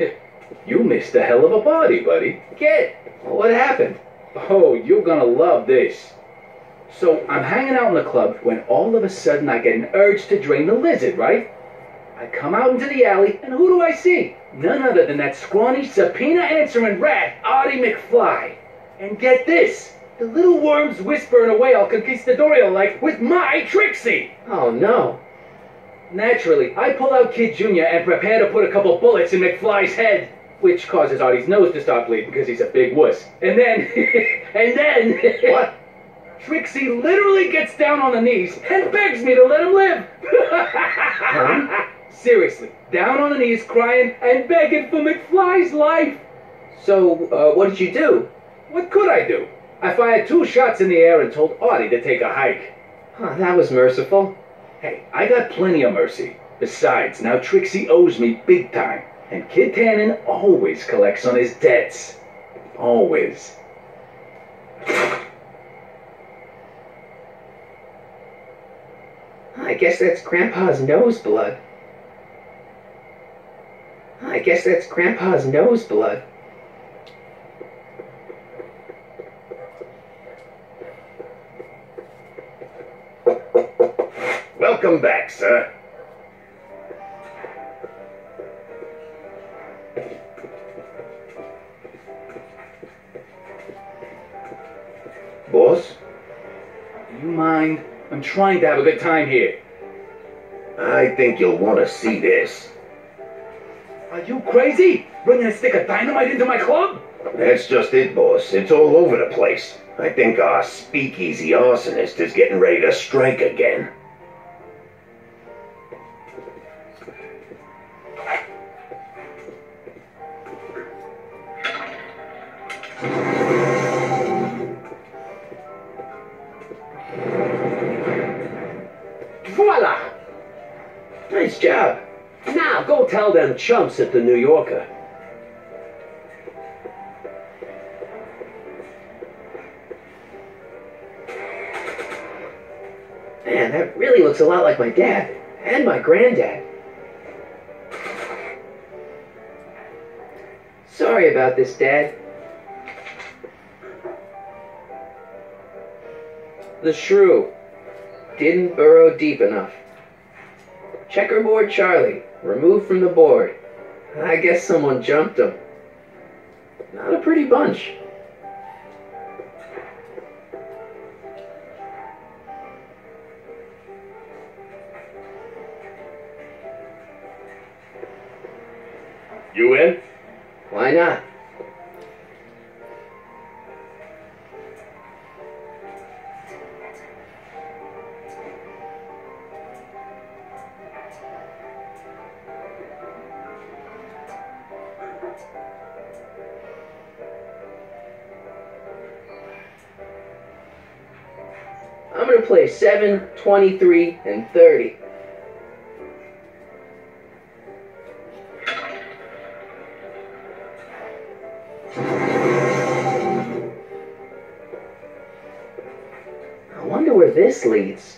you missed a hell of a party, buddy. Get. What happened? Oh, you're gonna love this. So I'm hanging out in the club when all of a sudden I get an urge to drain the lizard, right? I come out into the alley, and who do I see? None other than that scrawny, subpoena answering rat, Artie McFly. And get this! The little worm's whispering away all conquistadorial like with my Trixie! Oh no. Naturally, I pull out Kid Jr. and prepare to put a couple bullets in McFly's head, which causes Artie's nose to start bleeding because he's a big wuss. And then, and then, What? Trixie literally gets down on the knees and begs me to let him live. Seriously, down on the knees, crying and begging for McFly's life. So, uh, what did you do? What could I do? I fired two shots in the air and told Artie to take a hike. Huh, that was merciful. Hey, I got plenty of mercy. Besides, now Trixie owes me big time, and Kid Tannen always collects on his debts. Always. I guess that's Grandpa's nose blood. I guess that's Grandpa's nose blood. Welcome back, sir. Boss, Do you mind? I'm trying to have a good time here. I think you'll want to see this. Are you crazy? Bringing a stick of dynamite into my club? That's just it, boss. It's all over the place. I think our speakeasy arsonist is getting ready to strike again. Voila! Nice job. Now go tell them chumps at the New Yorker. Man, that really looks a lot like my dad and my granddad. Sorry about this, Dad. The shrew didn't burrow deep enough. Checkerboard Charlie, removed from the board. I guess someone jumped him. Not a pretty bunch. Gonna play 7, 23, and 30. I wonder where this leads.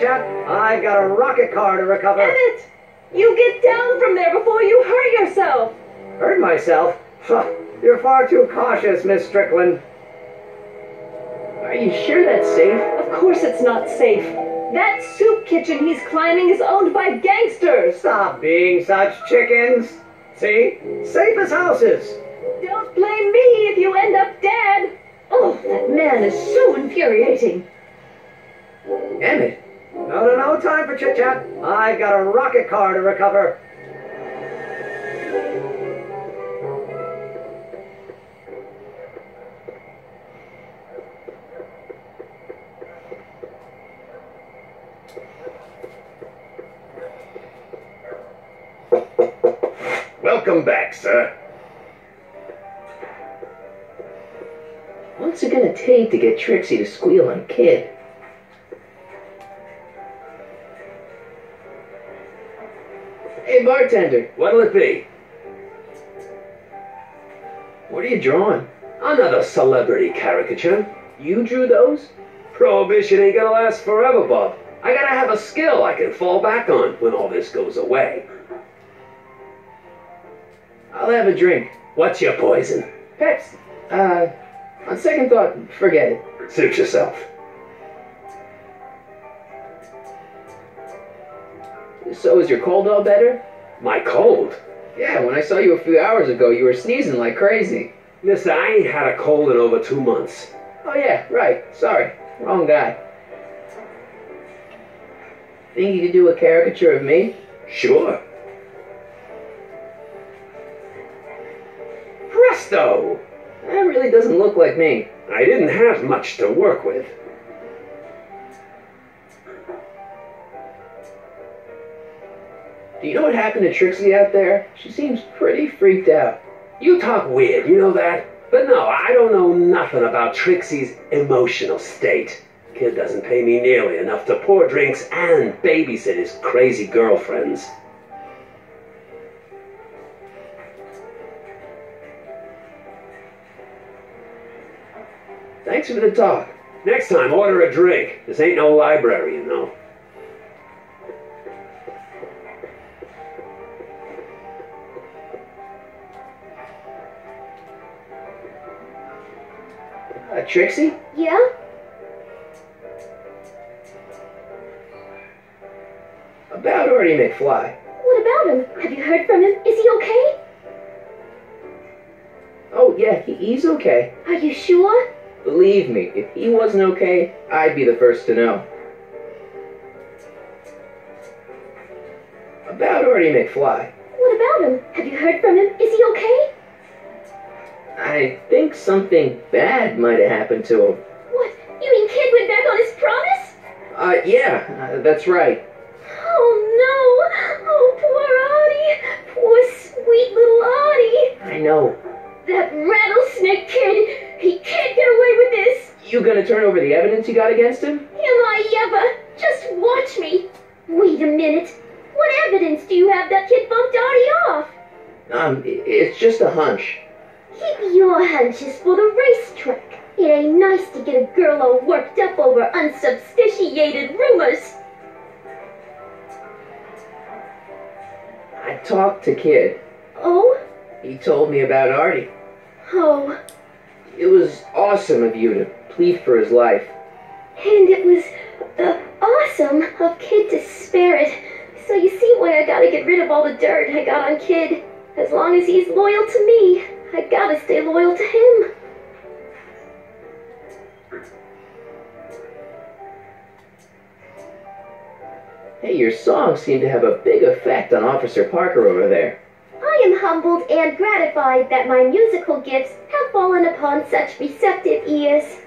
No time for chit chat. I got a rocket car to recover. Emmett! You get down from there before you hurt yourself! Hurt myself? Huh, You're far too cautious, Miss Strickland. are you sure that's safe? Of course it's not safe. That soup kitchen he's climbing is owned by gangsters! Stop being such chickens. See? Safe as houses. Don't blame me if you end up dead! Oh, that man is so infuriating! Emmett, No, no, no time for chit chat. I've got a rocket car to recover. Welcome back, sir. what's it gonna take to get Trixie to squeal on Kid? Hey, bartender, What'll it be? what are you drawing? Another celebrity caricature. You drew those? Prohibition ain't gonna last forever, Bob. I gotta have a skill I can fall back on when all this goes away. I'll have a drink. What's your poison? Peps, uh, on second thought, forget it. Suit yourself. So is your cold all better? My cold? Yeah, when I saw you a few hours ago, you were sneezing like crazy. Mister, I ain't had a cold in over two months. Oh yeah, right. Sorry, wrong guy. Think you could do a caricature of me? Sure. Presto! That really doesn't look like me. I didn't have much to work with. Do you know what happened to Trixie out there? She seems pretty freaked out. You talk weird, you know that? But no, I don't know nothing about Trixie's emotional state. Kid doesn't pay me nearly enough to pour drinks and babysit his crazy girlfriends. Thanks for the talk. Next time, order a drink. This ain't no library, you know. Uh, Trixie? Yeah? About Artie McFly. What about him? Have you heard from him? Is he okay? Oh yeah, he, he's okay. Are you sure? Believe me, if he wasn't okay, I'd be the first to know. About Artie McFly. What about him? Have you heard from him? Is he okay? I think something bad might have happened to him. What? You mean Kid went back on his promise? Uh, yeah, uh, that's right. Oh no! Oh, poor Artie! Poor sweet little Artie! I know. That rattlesnake kid! He can't get away with this! You gonna turn over the evidence you got against him? Am I ever? Just watch me! Wait a minute. What evidence do you have that kid bumped Artie off? Um, it's just a hunch. Keep your hunches for the racetrack. It ain't nice to get a girl all worked up over unsubstantiated rumors. I talked to Kid. Oh? He told me about Artie. Oh. It was awesome of you to plead for his life. And it was uh, awesome of Kid to spare it. So you see why I gotta get rid of all the dirt I got on Kid. As long as he's loyal to me, I gotta stay loyal to him. Hey, your songs seem to have a big effect on Officer Parker over there. I am humbled and gratified that my musical gifts have fallen upon such receptive ears.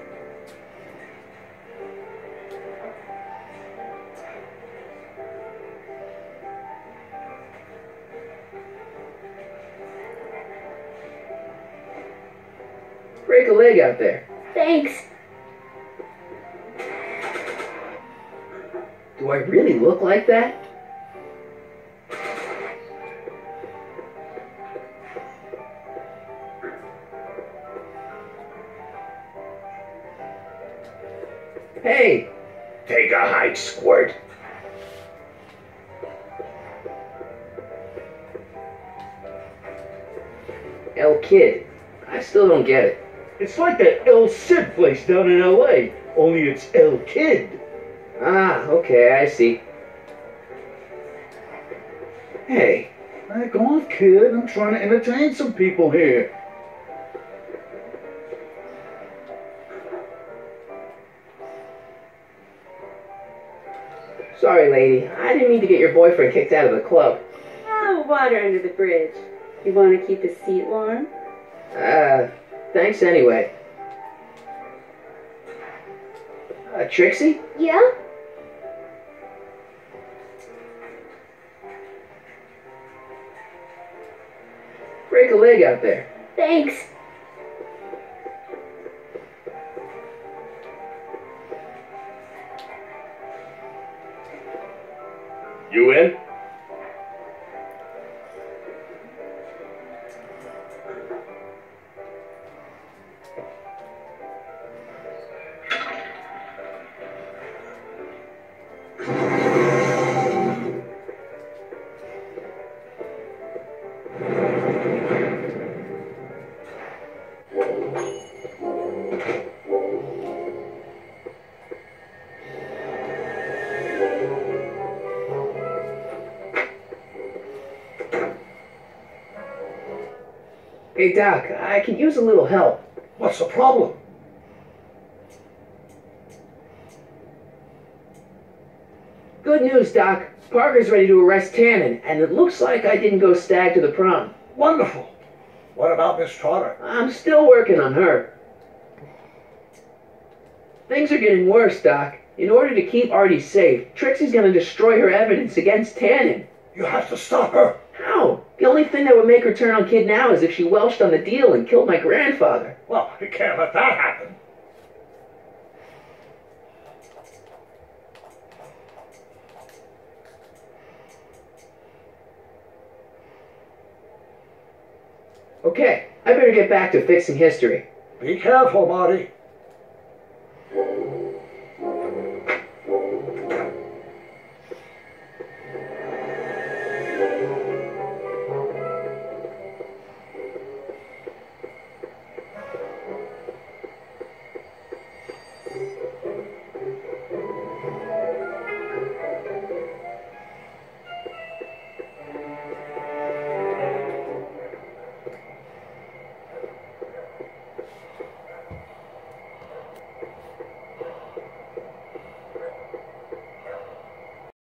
Break a leg out there. Thanks. Do I really look like that? Hey, Take a hike, Squirt. El Kid. I still don't get it. It's like that El Cid place down in L.A., only it's El Kid. Ah, okay, I see. Hey, Back off, kid. I'm trying to entertain some people here. sorry, lady. I didn't mean to get your boyfriend kicked out of the club. Oh, water under the bridge. You want to keep his seat warm? Uh, thanks anyway. Uh, Trixie? Yeah? Break a leg out there. Thanks. You in? Hey, Doc, I could use a little help. What's the problem? Good news, Doc. Parker's ready to arrest Tannen, and it looks like I didn't go stag to the prom. Wonderful. What about Miss Trotter? I'm still working on her. Things are getting worse, Doc. In order to keep Artie safe, Trixie's gonna destroy her evidence against Tannen. You have to stop her. How? The only thing that would make her turn on Kid now is if she welched on the deal and killed my grandfather. Well, you can't let that happen. Okay, I better get back to fixing history. Be careful, Marty.